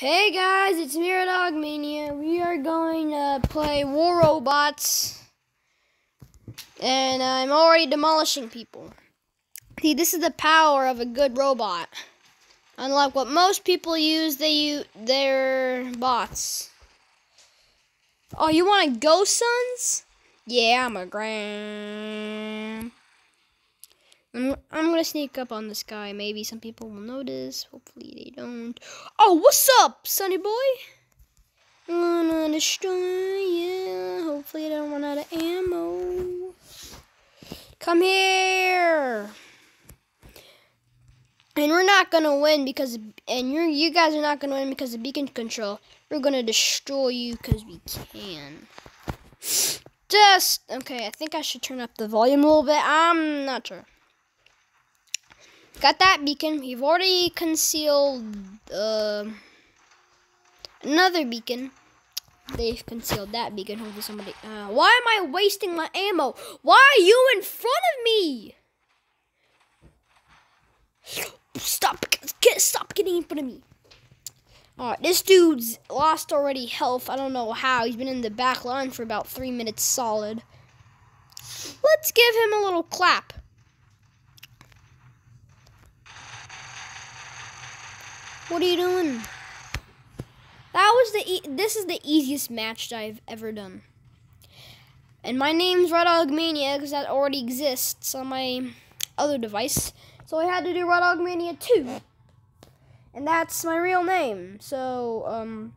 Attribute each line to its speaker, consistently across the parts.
Speaker 1: Hey guys, it's Mira Dog Mania. We are going to play War Robots. And I'm already demolishing people. See, this is the power of a good robot. Unlike what most people use, they use their bots. Oh, you want to go, sons? Yeah, I'm a grand. I'm, I'm gonna sneak up on this guy. Maybe some people will notice. Hopefully they don't. Oh, what's up, Sonny boy? I'm gonna destroy you. Hopefully I don't run out of ammo. Come here. And we're not gonna win because, and you you guys are not gonna win because of beacon control. We're gonna destroy you because we can. Just okay. I think I should turn up the volume a little bit. I'm not sure. Got that beacon. We've already concealed uh, another beacon. They've concealed that beacon. Hopefully somebody... Uh, why am I wasting my ammo? Why are you in front of me? Stop. Get, stop getting in front of me. Alright, this dude's lost already health. I don't know how. He's been in the back line for about three minutes solid. Let's give him a little clap. What are you doing? That was the e this is the easiest match that I've ever done. And my name's Red Mania because that already exists on my other device. So I had to do Red Mania 2. And that's my real name. So, um,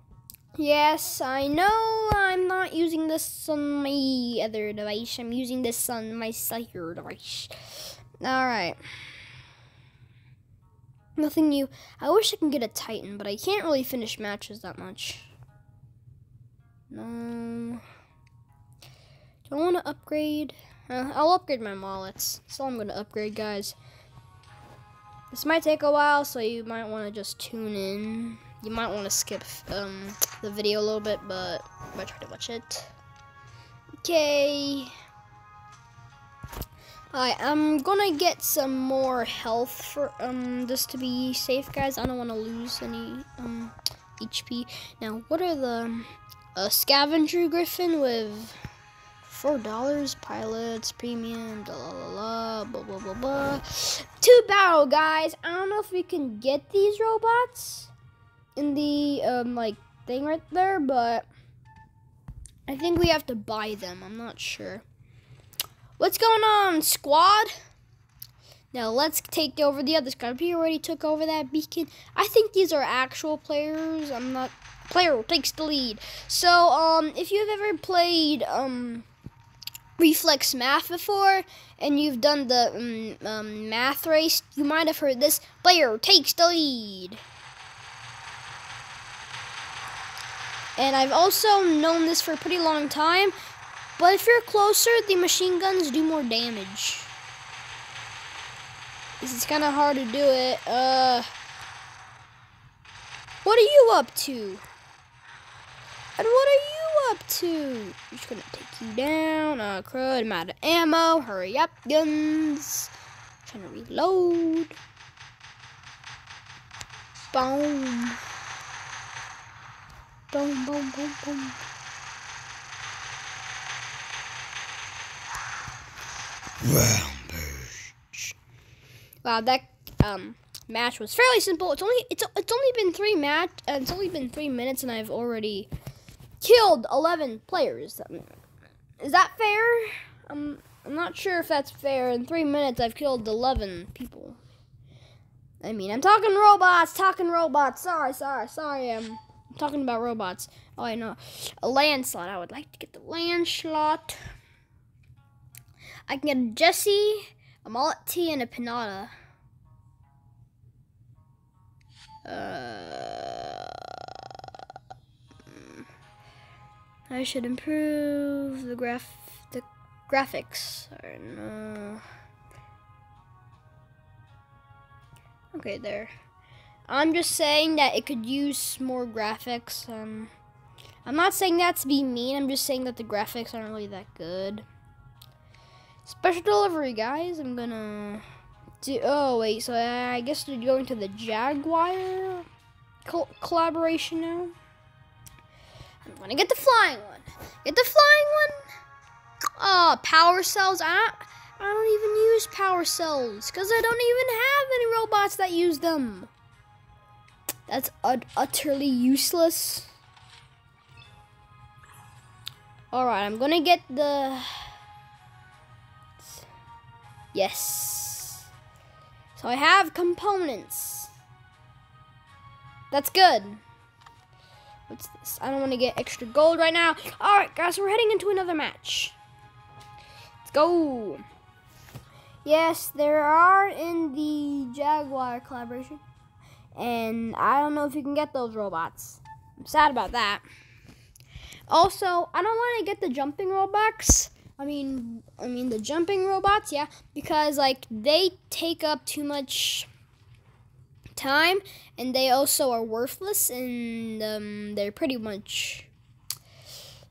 Speaker 1: yes, I know I'm not using this on my other device. I'm using this on my cellular device. Alright. Nothing new. I wish I can get a Titan, but I can't really finish matches that much. No. Do I want to upgrade? Uh, I'll upgrade my mallets. That's all I'm going to upgrade, guys. This might take a while, so you might want to just tune in. You might want to skip um, the video a little bit, but I try to watch it. Okay. Alright, I'm gonna get some more health for um just to be safe, guys. I don't want to lose any um HP. Now, what are the uh, scavenger griffin with four dollars pilots premium blah blah blah blah blah blah. Two battle, guys. I don't know if we can get these robots in the um like thing right there, but I think we have to buy them. I'm not sure. What's going on, squad? Now let's take over the other squad. We already took over that beacon. I think these are actual players. I'm not. Player takes the lead. So, um, if you've ever played um, Reflex Math before, and you've done the um, um, math race, you might have heard this. Player takes the lead. And I've also known this for a pretty long time. But if you're closer, the machine guns do more damage. This is kind of hard to do it. Uh, what are you up to? And what are you up to? I'm just gonna take you down. Uh, crud, I'm out of ammo. Hurry up, guns. I'm trying to reload. Boom. Boom, boom, boom, boom.
Speaker 2: Rampage.
Speaker 1: Wow, that um match was fairly simple. It's only it's it's only been three match. Uh, it's only been three minutes, and I've already killed eleven players. Um, is that fair? Um, I'm not sure if that's fair. In three minutes, I've killed eleven people. I mean, I'm talking robots. Talking robots. Sorry, sorry, sorry. I'm talking about robots. Oh, I know. A Lancelot. I would like to get the Lancelot. I can get a Jesse, a Molot T, and a Pinata. Uh, I should improve the graph the graphics. Or no. Okay, there. I'm just saying that it could use more graphics. Um, I'm not saying that to be mean. I'm just saying that the graphics aren't really that good. Special delivery, guys. I'm gonna do. Oh wait, so I guess we're going to the Jaguar. co collaboration now. I'm gonna get the flying one. Get the flying one. Oh, power cells. I I don't even use power cells because I don't even have any robots that use them. That's ut utterly useless. All right, I'm gonna get the. Yes. So I have components. That's good. What's this? I don't want to get extra gold right now. All right, guys, we're heading into another match. Let's go. Yes, there are in the Jaguar collaboration. And I don't know if you can get those robots. I'm sad about that. Also, I don't want to get the jumping robots. I mean, I mean the jumping robots, yeah, because like they take up too much time, and they also are worthless, and um, they're pretty much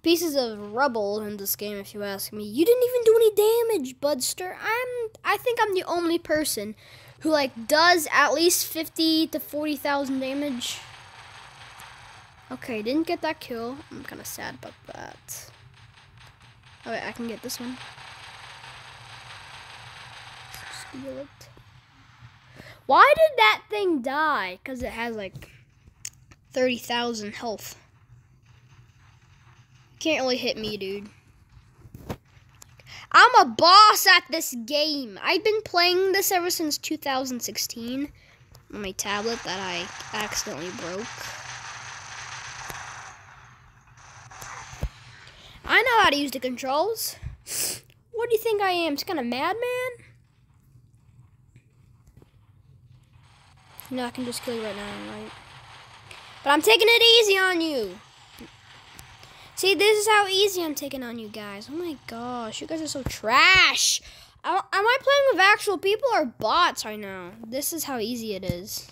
Speaker 1: pieces of rubble in this game, if you ask me. You didn't even do any damage, Budster. I'm, I think I'm the only person who like does at least fifty to forty thousand damage. Okay, didn't get that kill. I'm kind of sad about that. Oh wait, I can get this one. Steal it. Why did that thing die? Because it has like 30,000 health. Can't really hit me, dude. I'm a boss at this game. I've been playing this ever since 2016 on my tablet that I accidentally broke. I know how to use the controls. What do you think I am? Some kind of madman? Know, I can just kill you right now, right? But I'm taking it easy on you. See, this is how easy I'm taking on you guys. Oh my gosh, you guys are so trash. Am I playing with actual people or bots right now? This is how easy it is.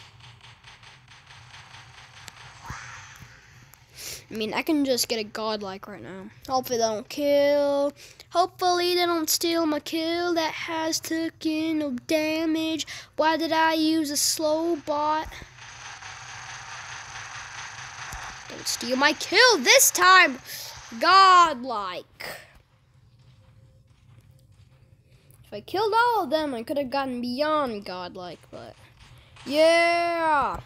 Speaker 1: I mean, I can just get a godlike right now. Hopefully they don't kill. Hopefully they don't steal my kill that has taken no damage. Why did I use a slow bot? Don't steal my kill this time. Godlike. If I killed all of them, I could have gotten beyond godlike, but yeah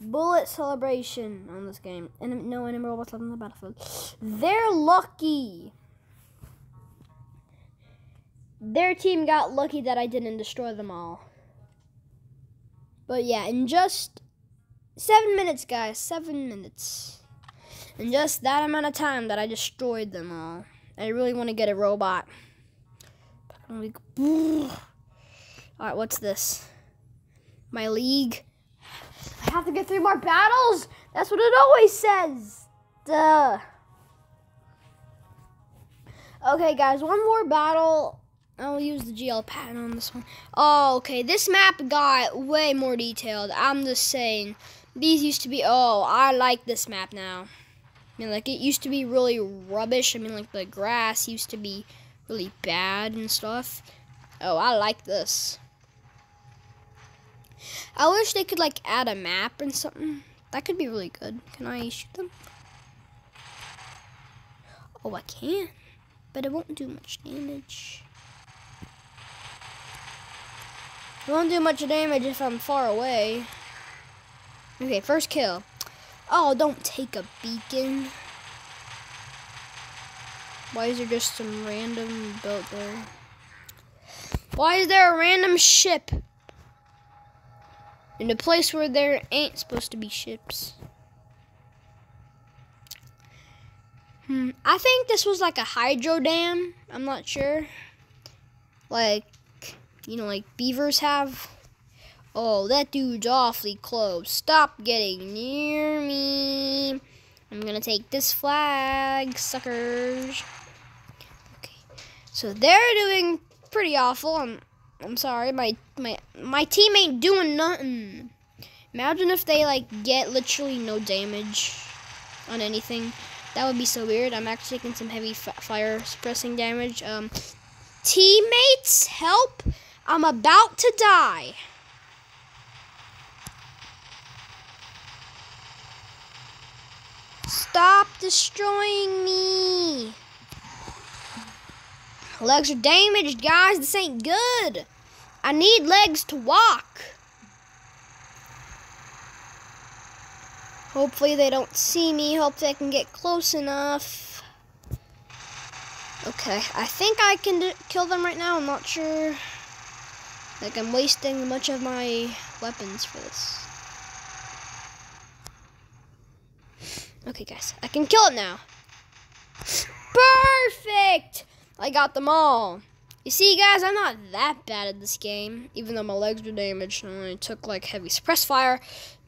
Speaker 1: bullet celebration on this game. And no enemy robots left on the battlefield. They're lucky. Their team got lucky that I didn't destroy them all. But yeah, in just seven minutes, guys, seven minutes. In just that amount of time that I destroyed them all. I really want to get a robot. Alright, what's this? My league. I have to get three more battles? That's what it always says. Duh. Okay, guys, one more battle. I'll use the GL pattern on this one. Oh, okay. This map got way more detailed. I'm just saying. These used to be... Oh, I like this map now. I mean, like, it used to be really rubbish. I mean, like, the grass used to be really bad and stuff. Oh, I like this. I wish they could like add a map and something. That could be really good. Can I shoot them? Oh, I can. But it won't do much damage. It won't do much damage if I'm far away. Okay, first kill. Oh, don't take a beacon. Why is there just some random boat there? Why is there a random ship? In a place where there ain't supposed to be ships. Hmm, I think this was like a hydro dam. I'm not sure. Like, you know, like beavers have. Oh, that dude's awfully close. Stop getting near me. I'm gonna take this flag, suckers. Okay, so they're doing pretty awful. I'm I'm sorry, my my my team ain't doing nothing. Imagine if they like get literally no damage on anything. That would be so weird. I'm actually taking some heavy fire suppressing damage. Um, teammates, help! I'm about to die. Stop destroying me. Legs are damaged, guys. This ain't good. I need legs to walk. Hopefully they don't see me. Hopefully I can get close enough. Okay, I think I can kill them right now. I'm not sure. Like I'm wasting much of my weapons for this. Okay, guys, I can kill it now. Perfect! I got them all. You see, guys, I'm not that bad at this game, even though my legs were damaged and I took, like, heavy suppress fire.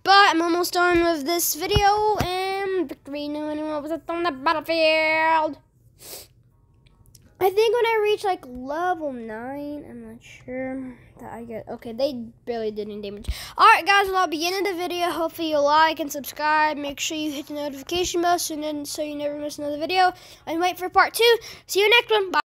Speaker 1: But I'm almost done with this video, and victory knew anyone was on the battlefield. I think when I reach like level 9, I'm not sure that I get, okay, they barely did any damage. Alright guys, well I'll be ending the video. Hopefully you like and subscribe. Make sure you hit the notification bell so, so you never miss another video. And wait for part 2. See you next one. Bye.